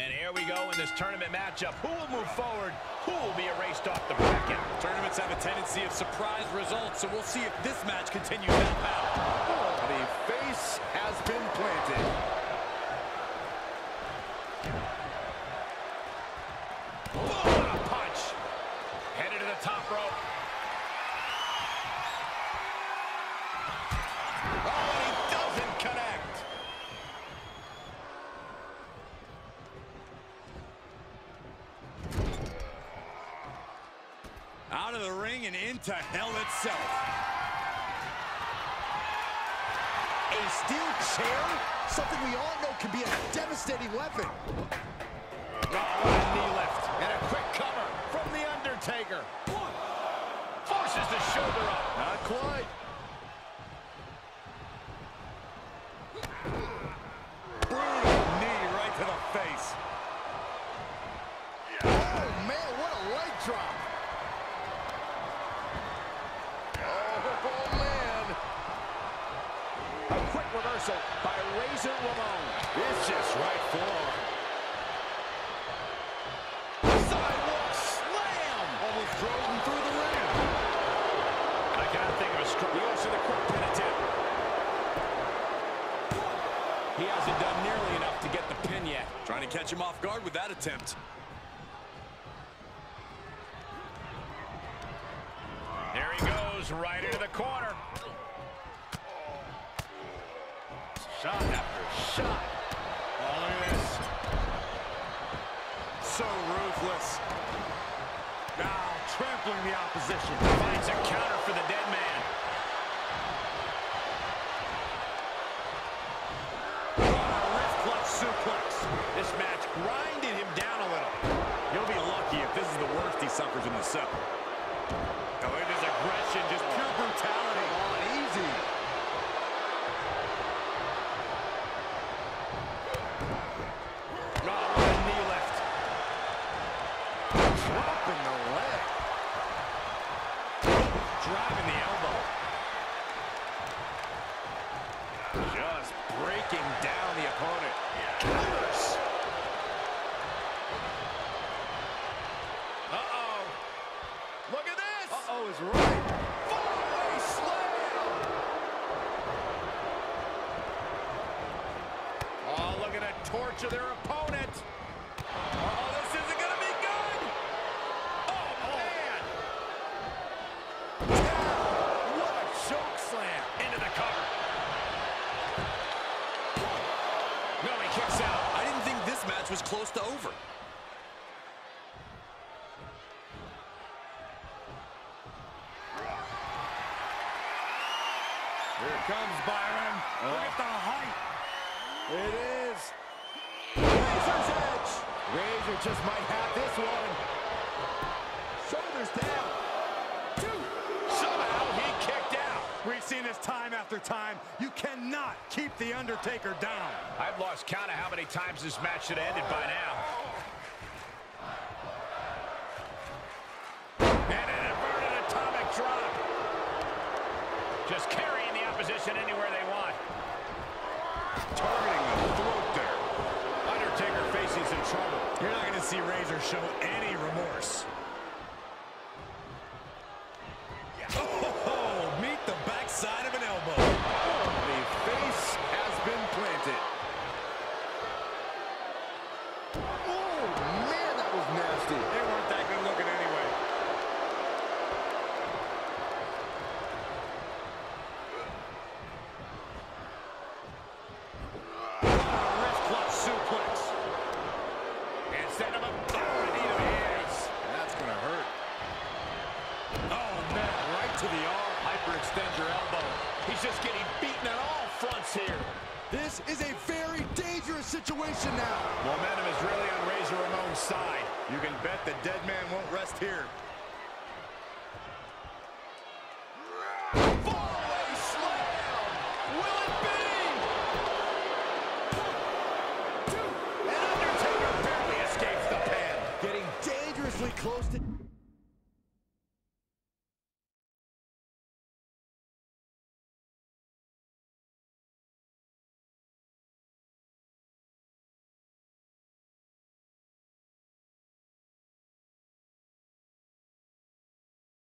And here we go in this tournament matchup. Who will move forward? Who will be erased off the bracket? Tournaments have a tendency of surprise results, so we'll see if this match continues that path. The face has been planted. Boom, a punch. Headed to the top rope. Oh, and he doesn't connect. Out of the ring and into hell itself. A steel chair? Something we all know can be a devastating weapon. Oh, what a knee lift. And a quick cover from The Undertaker. Forces the shoulder up. Not quite. Brutal knee right to the face. Oh, man, what a leg drop. Oh, man. A quick reversal by Razor Ramon. Vicious right forearm. Slam. Him through the ring. I think of a. He to the. He hasn't done nearly enough to get the pin yet. Trying to catch him off guard with that attempt. There he goes, right into the corner. Shot after shot. Oh, look at this. So ruthless. Now trampling the opposition. Finds a counter for the dead man. This match grinded him down a little. He'll be lucky if this is the worst he suffers in the cell. Oh, look at this aggression, just pure brutality. Come on, easy. Oh, what a knee lift. Dropping the leg. Driving the elbow. Just breaking down the opponent. Counters. Uh-oh. Look at this. Uh-oh is right. Fallaway slam. Oh, look at that torture their opponent. Oh, this isn't going to be good. Oh, man. Down. What a choke slam. Into the cover. No, he kicks out. I didn't think this match was close to over. Here comes Byron. Look at the height. It is. Razor's edge. Razor just might have this one. Shoulders down. Two. Somehow he kicked out. We've seen this time after time. You cannot keep The Undertaker down. I've lost count of how many times this match should have ended by now. left.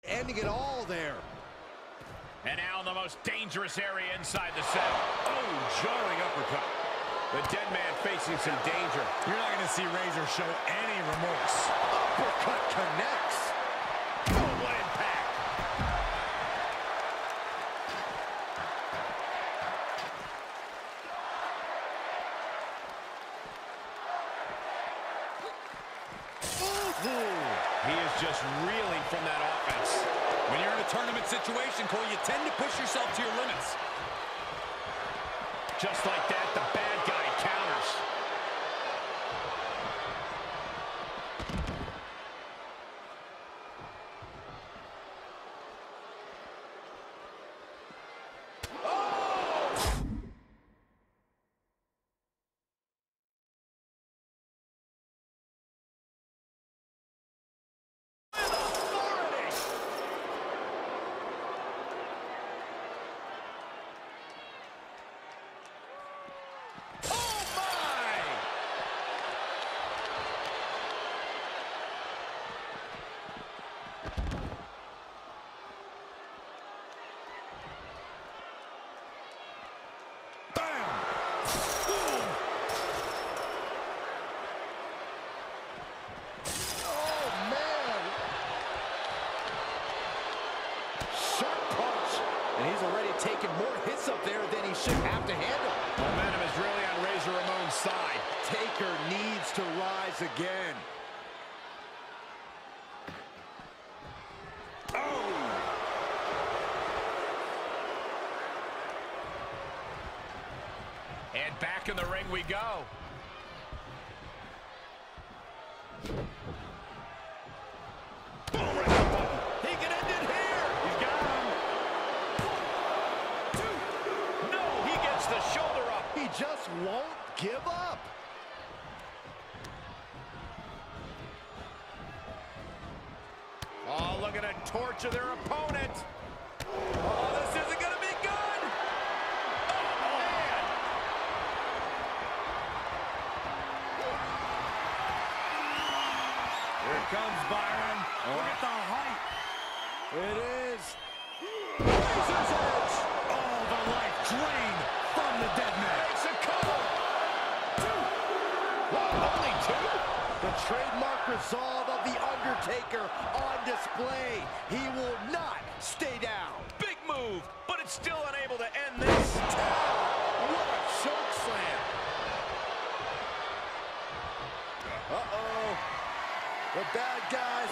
Ending it all there. And now in the most dangerous area inside the set. Oh, jarring uppercut. The dead man facing some danger. You're not going to see Razor show any remorse. Uppercut connects. Oh, what impact. He is just reeling from that offense. When you're in a tournament situation, Corey, you tend to push yourself to your limits. Just like that, the bad guy counters. Oh, my! Oh, man. Sharp punch. And he's already taken more hits up there than he should have to handle. Momentum is really on Razor Ramon's side. Taker needs to rise again. And back in the ring we go. Boom, right in the button. He can end it here. He's got him. Two. No, he gets the shoulder up. He just won't give up. Oh, look at a torture their opponent. Oh, this isn't going to be good. Oh, man. Here comes Byron. Look at the height. It is. Razor's edge. Oh, the life drained from the dead man. Makes a cover. Two. What, only two? The trademark resolve of The Undertaker on display. He will not stay down. Big move, but it's still unable to end this. What a choke slam. Uh-oh. The bad guy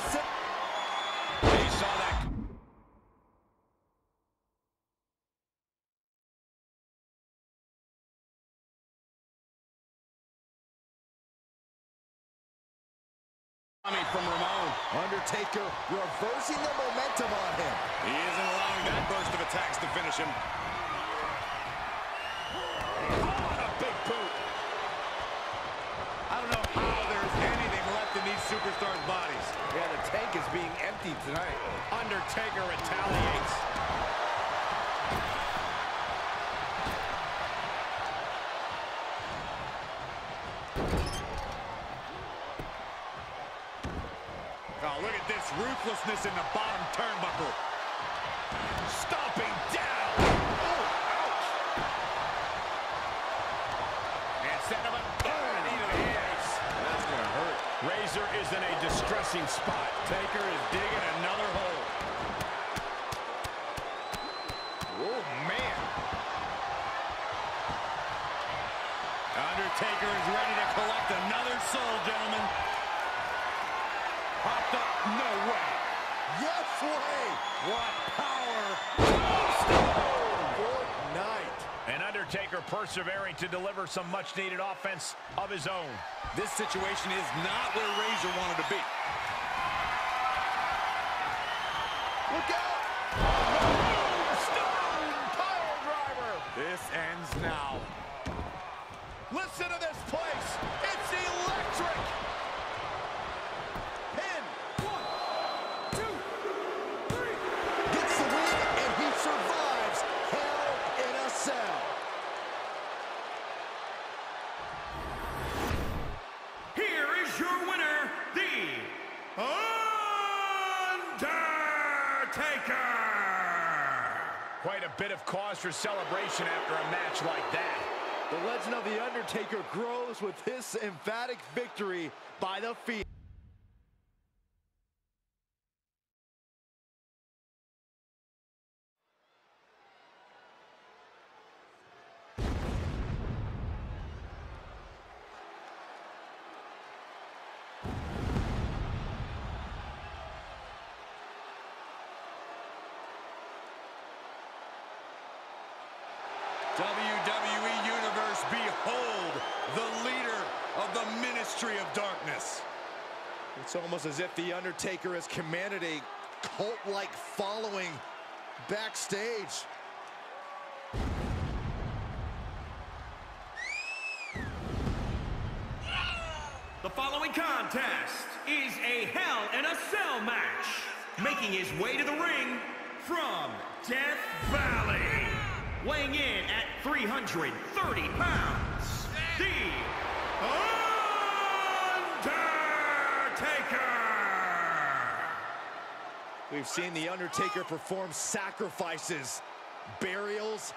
Undertaker reversing the momentum on him. He isn't allowing that burst of attacks to finish him. Oh, a big boot. I don't know how there's anything left in these superstars' bodies. Yeah, the tank is being emptied tonight. Undertaker retaliates. Oh, look at this ruthlessness in the bottom turnbuckle. Stomping down. Oh, ouch. And set him up. Oh, to. That's gonna hurt. Razor is in a distressing spot. Taker is digging another hole. Oh, man. Undertaker is ready to collect another soul, gentlemen. Popped up, no way. Yes way. What power. Good night. And Undertaker persevering to deliver some much-needed offense of his own. This situation is not where Razor wanted to be. Look out. Stone pile driver. This ends now. Listen to this place. It's electric. Bit of cause for celebration after a match like that. The legend of The Undertaker grows with this emphatic victory by the Fiend. WWE Universe, behold the leader of the Ministry of Darkness. It's almost as if The Undertaker has commanded a cult-like following backstage. The following contest is a Hell in a Cell match. Making his way to the ring from Death Valley. Weighing in at 330 pounds, The Undertaker! We've seen The Undertaker perform sacrifices, burials,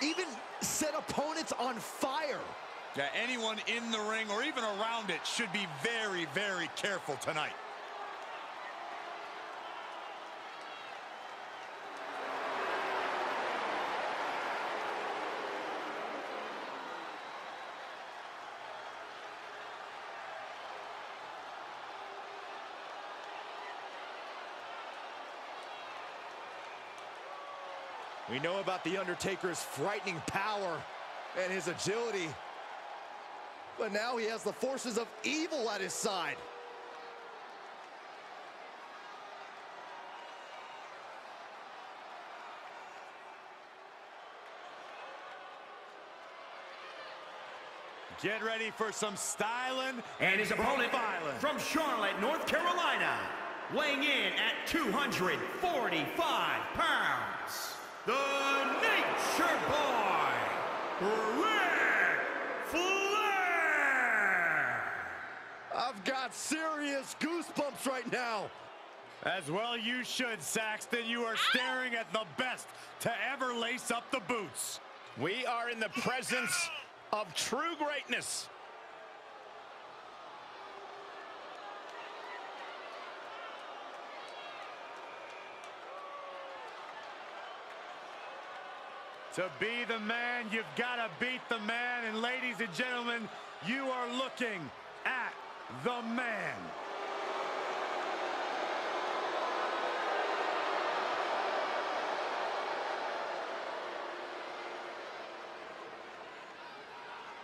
even set opponents on fire. Yeah, anyone in the ring or even around it should be very, very careful tonight. We know about The Undertaker's frightening power and his agility. But now he has the forces of evil at his side. Get ready for some styling And his opponent violence. from Charlotte, North Carolina, weighing in at 245 pounds, the Nature Boy, Ric Flair! I've got serious goosebumps right now. As well you should, Saxton. You are staring at the best to ever lace up the boots. We are in the presence of true greatness. To be the man, you've got to beat the man. And ladies and gentlemen, you are looking at the man.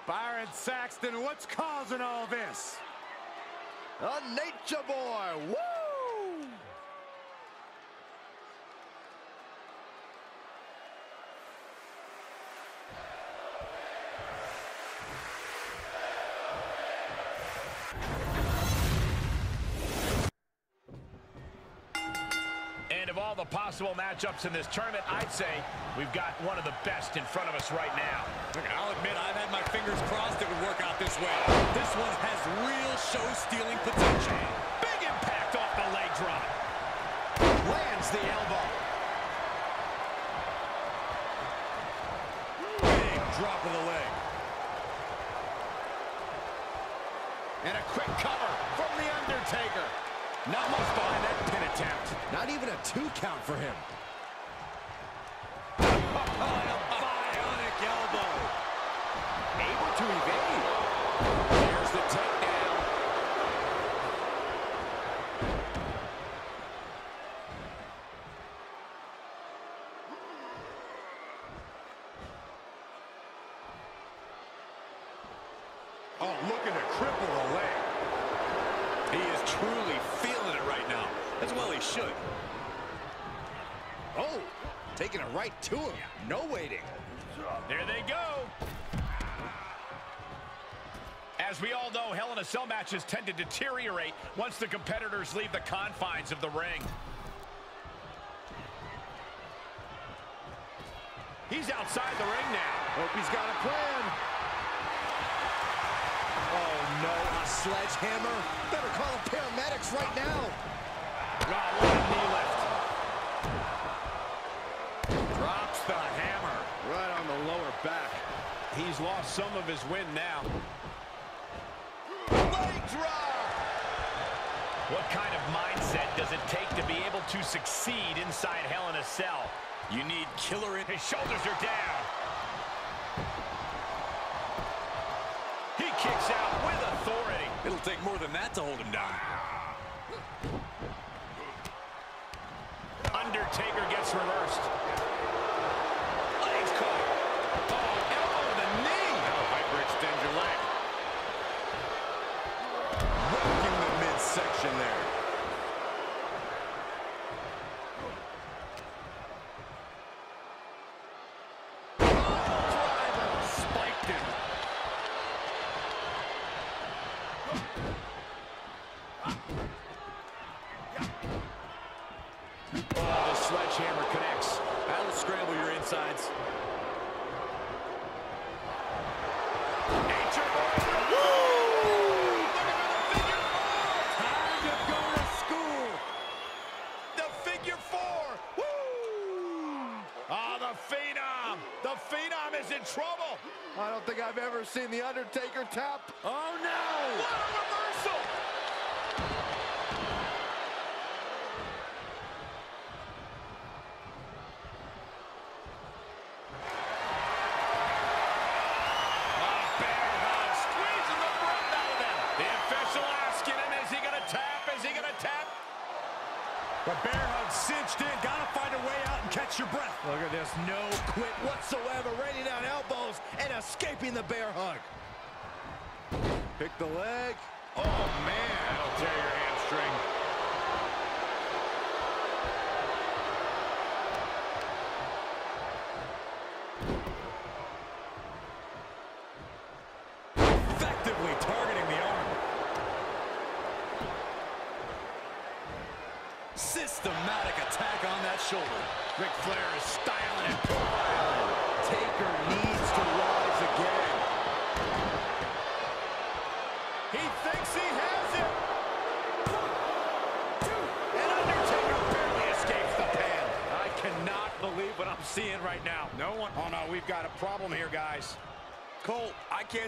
Byron Saxton, what's causing all this? A nature boy. Woo! All the possible matchups in this tournament, I'd say we've got one of the best in front of us right now. I'll admit I've had my fingers crossed it would work out this way. This one has real show-stealing potential. Big impact off the leg drop. Lands the elbow. Big drop of the leg. And a quick cover from The Undertaker. Not much behind that pin attempt. Not even a two count for him. Bionic elbow. Able to evade. Here's the takedown. Oh, looking to cripple the leg. He is truly feeling it right now. As well he should. Oh, taking it right to him. No waiting. There they go. As we all know, Hell in a Cell matches tend to deteriorate once the competitors leave the confines of the ring. He's outside the ring now. Hope he's got a plan. Oh, no, a sledgehammer. Better call the paramedics right now. Oh, what a knee lift. He's lost some of his win now. Leg drop! What kind of mindset does it take to be able to succeed inside Hell in a Cell? You need killer in his shoulders are down. He kicks out with authority. It'll take more than that to hold him down. Undertaker gets reversed. in there. never seen The Undertaker tap. Oh, no! the leg. Oh, man. That'll tear your hamstring.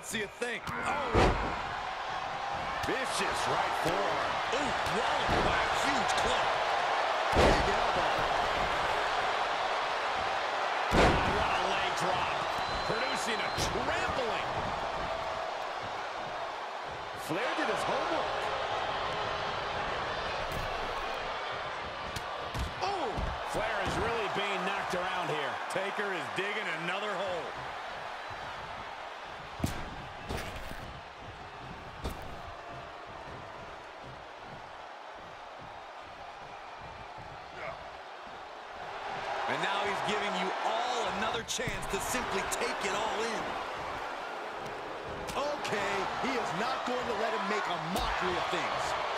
see a thing. Oh! Vicious right forward. chance to simply take it all in. Okay, he is not going to let him make a mockery of things.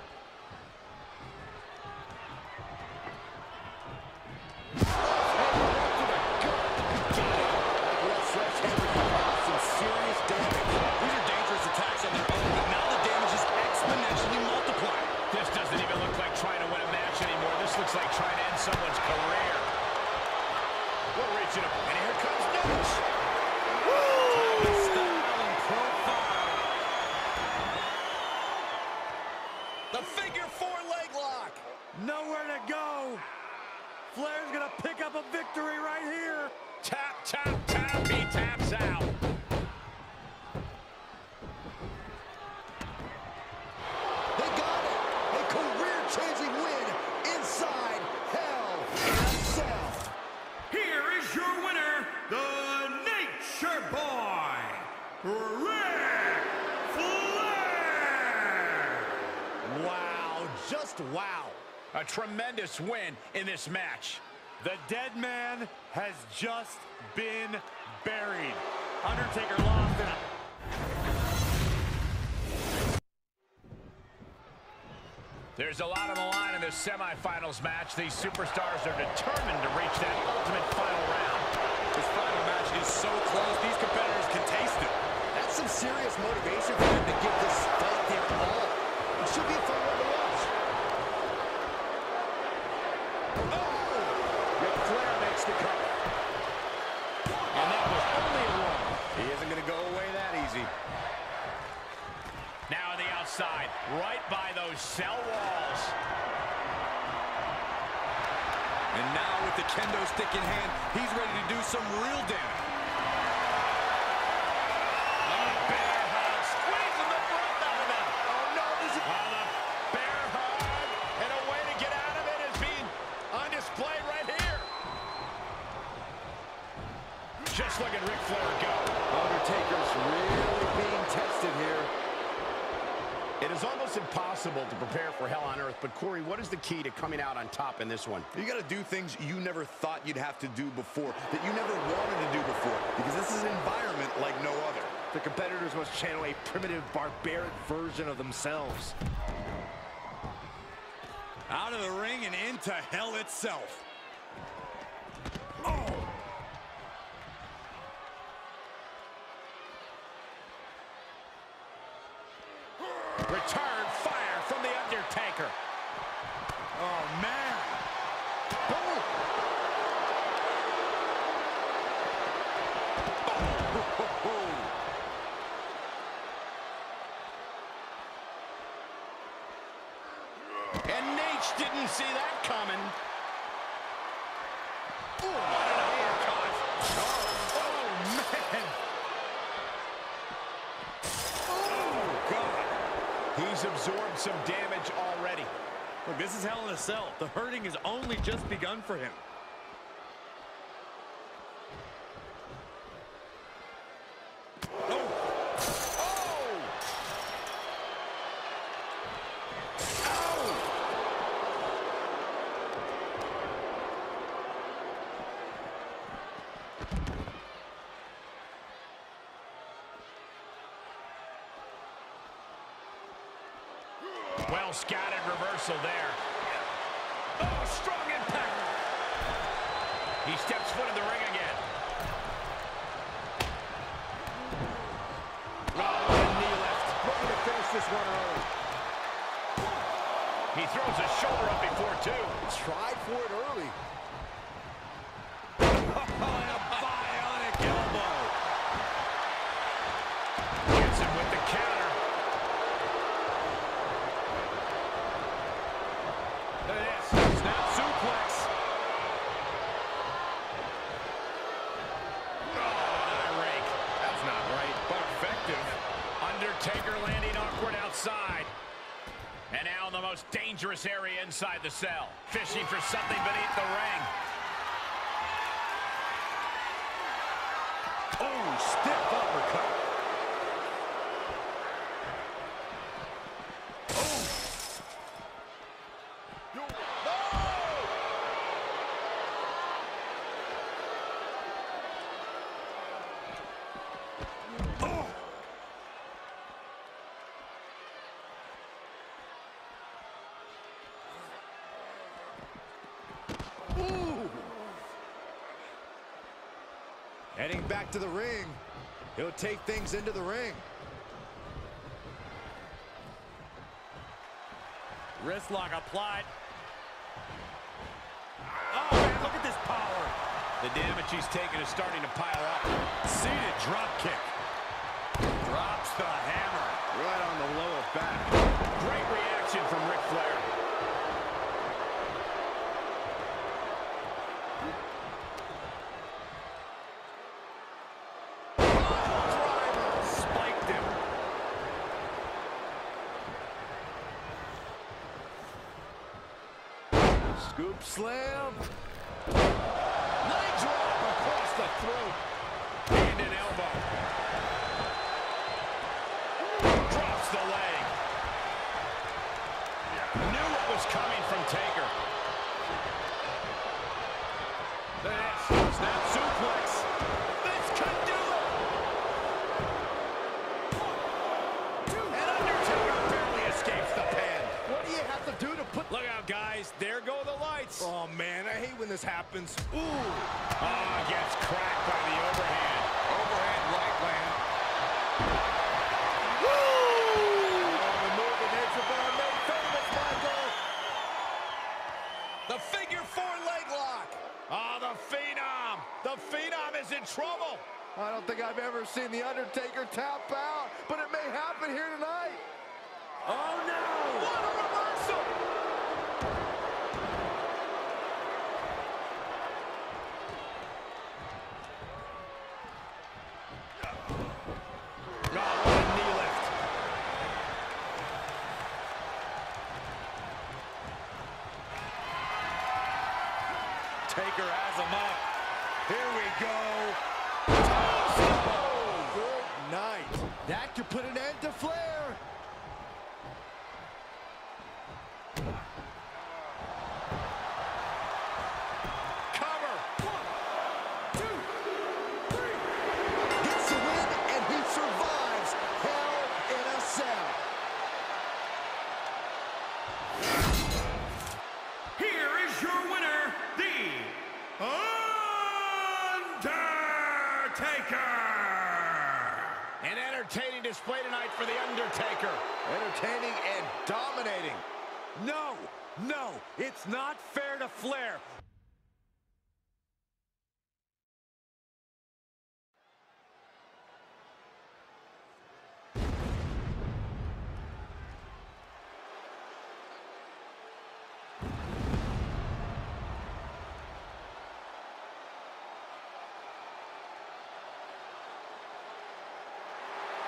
tremendous win in this match. The dead man has just been buried. Undertaker lost in a... There's a lot on the line in this semifinals match. These superstars are determined to reach that ultimate final round. This final match is so close, these competitors can taste it. That's some serious motivation for them to give this fight their all. It should be a fun one to watch. Oh! Ric Flair makes the cover. And that was only a one. He isn't going to go away that easy. Outside, right by those cell walls. And now with the kendo stick in hand, he's ready to do some real damage. Coming out on top in this one? You got to do things you never thought you'd have to do before, that you never wanted to do before, because this is an environment like no other. The competitors must channel a primitive, barbaric version of themselves. Out of the ring and into hell itself. Return fire from The Undertaker. Oh, man. And Nate didn't see that coming. He's absorbed some damage already. Look, this is Hell in a Cell. The hurting has only just begun for him. Well scouted reversal there. Oh, strong impact. He steps foot in the ring again. Oh, knee lift. Looking to finish this one early. He throws his shoulder up before two. Tried for it early. Bionic elbow. Gets him with the counter. Look at this. Snap suplex. Oh, an eye rake. That's not right, but effective. Undertaker landing awkward outside. And now in the most dangerous area inside the cell. Fishing for something beneath the ring. Oh, stiff uppercut. Ooh. Heading back to the ring. He'll take things into the ring. Wrist lock applied. Oh, man, look at this power. The damage he's taken is starting to pile up. Seated drop kick. Drops the hammer. Right on the lower back. Great reaction from Ric Flair. Spiked him. Scoop slam. Leg drop across the throat. Hand and elbow. Drops the leg. Knew what was moves coming from Taker. This snap suplex. This could do it. And Undertaker barely escapes the pin. What do you have to do to put... Look out, guys. There go the lights. Oh, man, I hate when this happens. Ooh. Oh, gets cracked by the overhand. Overhand right land. Oh, the move that hits the bar made famous, Michael. The figure four leg lock. Oh, the Phenom. The Phenom is in trouble. I don't seen The Undertaker tap out, but it may happen here tonight. Oh, no. What a reversal. Oh, what a knee lift. Taker has him up. Here we go. Good night. That could put an end to Flair.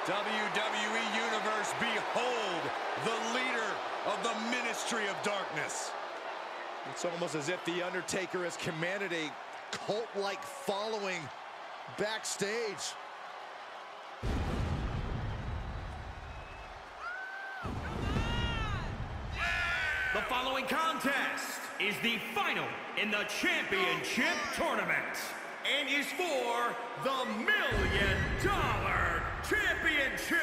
WWE Universe, behold the leader of the Ministry of Darkness. It's almost as if The Undertaker has commanded a cult-like following backstage. The following contest is the final in the championship tournament and is for the Million Dollar Championship.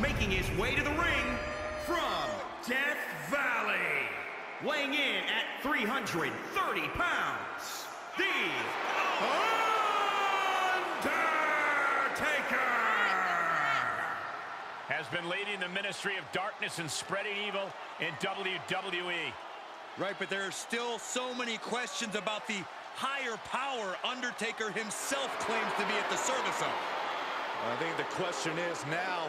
Making his way to the ring from Death Valley, weighing in at 330 pounds, the Undertaker. Has been leading the Ministry of Darkness and spreading evil in WWE. Right, but there are still so many questions about the higher power Undertaker himself claims to be at the service of. I think the question is now,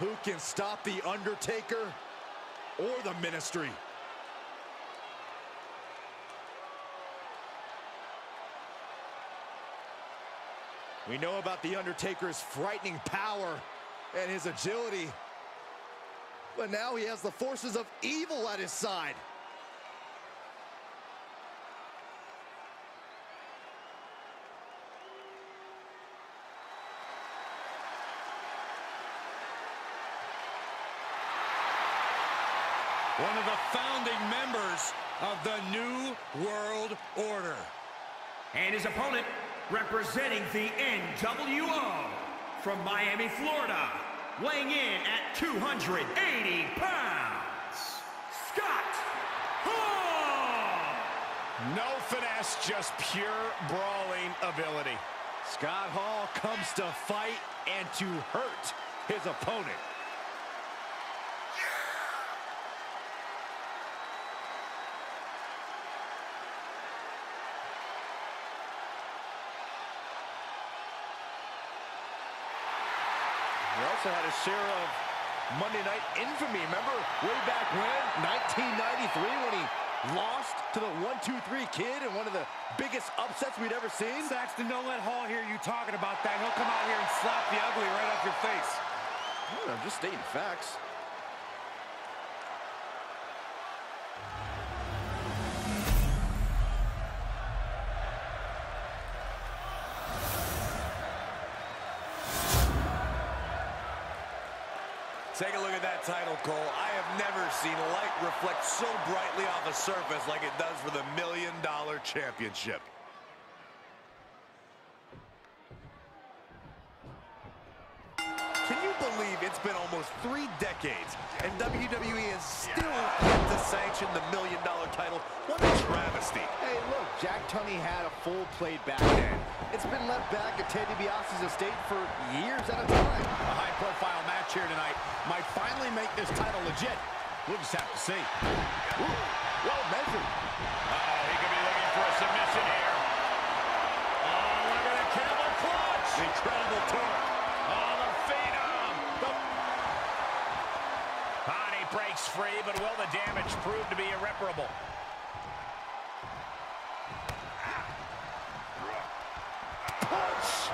who can stop The Undertaker or the Ministry? We know about The Undertaker's frightening power and his agility. But now he has the forces of evil at his side. One of the founding members of the New World Order. And his opponent, representing the NWO from Miami, Florida, weighing in at 280 pounds, Scott Hall! No finesse, just pure brawling ability. Scott Hall comes to fight and to hurt his opponent. He also had a share of Monday Night infamy. Remember way back when, 1993, when he lost to the 1-2-3 Kid in one of the biggest upsets we'd ever seen? Saxton, don't let Hall hear you talking about that. He'll come out here and slap the ugly right off your face. I'm just stating facts. Take a look at that title, Cole. I have never seen light reflect so brightly off a surface like it does for the Million Dollar Championship. Can you believe it's been almost three decades and WWE is still yet to sanction the Million Dollar title? What a travesty. Hey, look, Jack Tunney had a full plate back then. It's been left back at Ted DiBiase's estate for years at a time. A high-profile match here tonight might finally make this title legit. We'll just have to see. Ooh, well measured. Uh-oh, he could be looking for a submission here. Oh, look at the camel clutch. Incredible torque. Breaks free, but will the damage prove to be irreparable? Ah, Punch!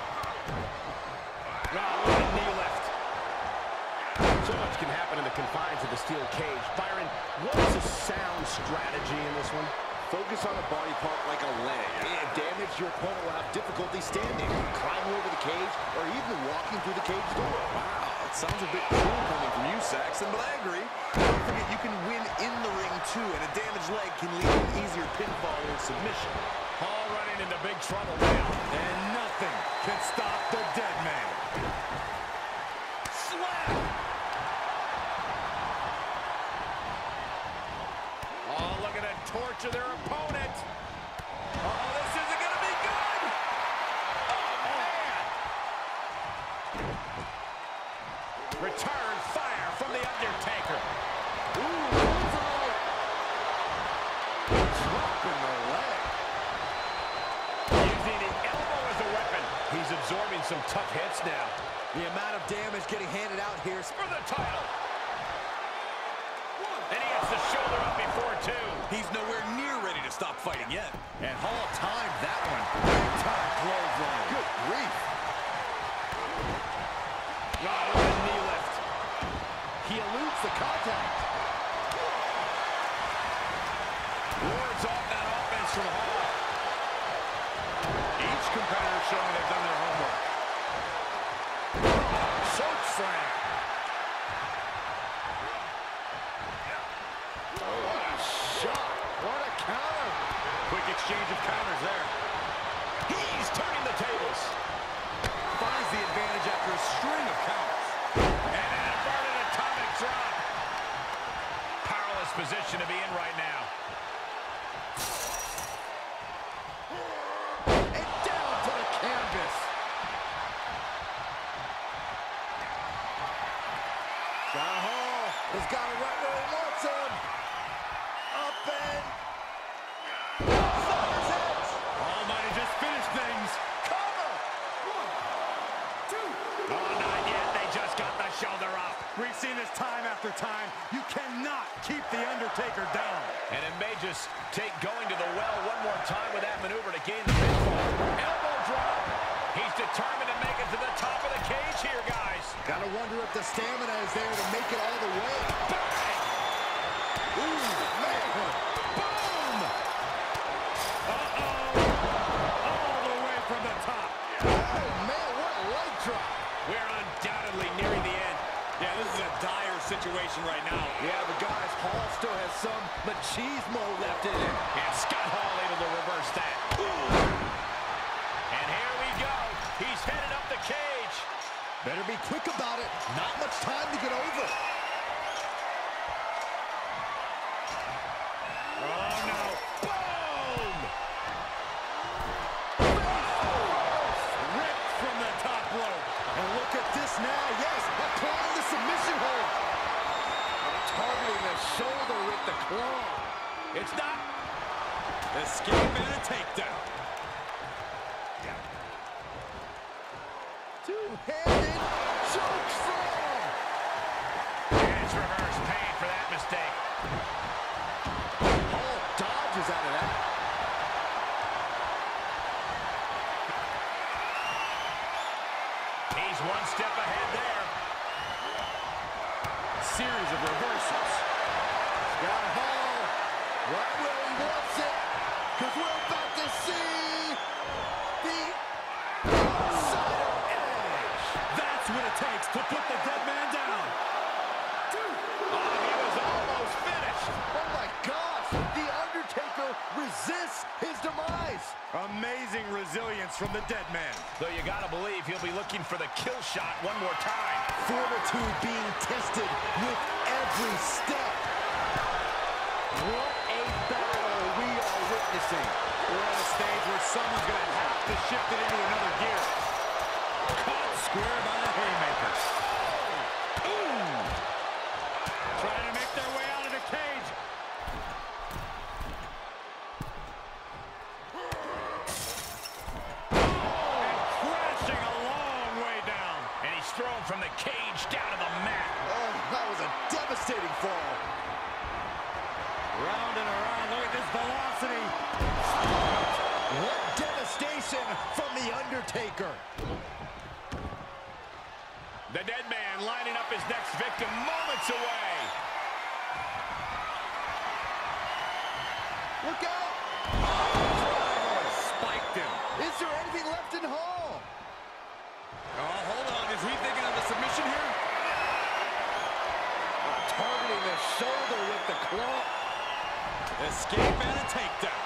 Oh, what a knee lift. So much can happen in the confines of the steel cage. Byron, what is a sound strategy in this one? Focus on a body part like a leg. And damage your opponent will have difficulty standing, climbing over the cage, or even walking through the cage door. Wow, it sounds a bit cruel coming from you, Saxton, but I agree. Don't forget, you can win in the ring, too, and a damaged leg can lead to an easier pinfall or submission. Paul running into big trouble now. And nothing can stop the dead man. Slap! Oh, look at that torture their opponent. The amount of damage getting handed out here. For the title. And he gets the shoulder up before two. He's nowhere near ready to stop fighting yet. And Hall timed that one. Big time clothesline. Good grief. Oh, what a knee lift. He eludes the contact. Wards off that offense from Hall. Each competitor showing they've done their homework. Choke slam. What a shot. What a counter. Quick exchange of counters there. He's turning the tables. Finds the advantage after a string of counters. And an inverted atomic drop. Powerless position to be in right now. Shoulder up. We've seen this time after time. You cannot keep The Undertaker down. And it may just take going to the well one more time with that maneuver to gain the pinfall. Elbow drop. He's determined to make it to the top of the cage here, guys. Gotta wonder if the stamina is there to make it all the way. Bang! Ooh, man. Boom! All the way from the top. Oh, man, what a leg drop. We're undoubtedly nearing the end. Yeah, this is a dire situation right now. Yeah, but guys, Hall still has some machismo left in him. And Scott Hall able to reverse that. And here we go. He's headed up the cage. Better be quick about it. Not much time to get over. The dead man. Though you gotta believe he'll be looking for the kill shot one more time. Fortitude being tested with every step. What a battle we are witnessing. We're at a stage where someone's to have to shift it into another gear. Caught square by the haymaker. Ooh. Trying to make their way out of the cage. And crashing a long way down. And he's thrown from the cage down to the mat. Oh, that was a devastating fall. Round and around. Look at this velocity. What devastation from The Undertaker. The dead man lining up his next victim moments away. Look out! Spiked him. Is there anything left in Hall? Oh, hold on. Is he thinking of a submission here? Targeting the shoulder with the claw. Escape and a takedown.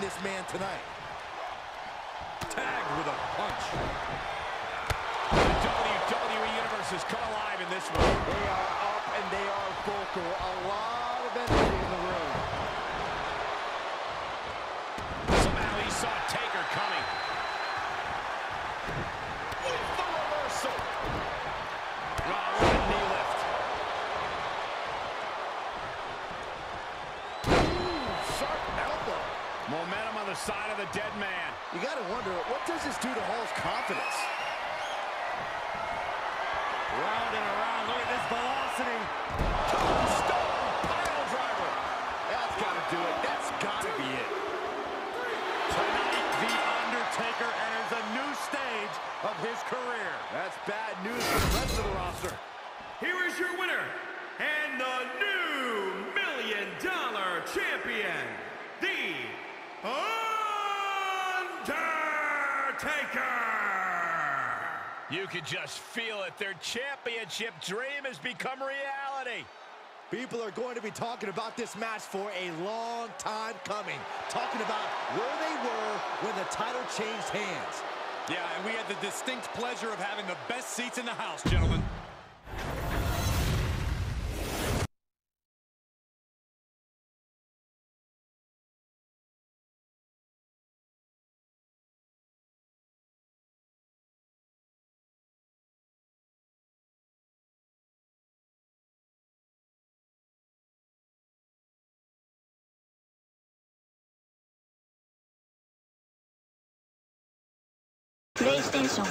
This man tonight. Tagged with a punch. The WWE Universe has come alive in this one. They are up and they are vocal. A lot of energy in the room. Somehow he saw Taker coming. With the reversal. Oh, what a knee lift. Sharp elbow. Momentum on the side of the dead man. You got to wonder, what does this do to Hall's confidence? Round and around. Look at this velocity. Tombstone pile driver. That's got to do it. That's got to be it. Tonight, The Undertaker enters a new stage of his career. That's bad news for the rest of the roster. Here is your winner and the new Million Dollar Champion, The Undertaker! You could just feel it. Their championship dream has become reality. People are going to be talking about this match for a long time coming. Talking about where they were when the title changed hands. Yeah, and we had the distinct pleasure of having the best seats in the house, gentlemen. station.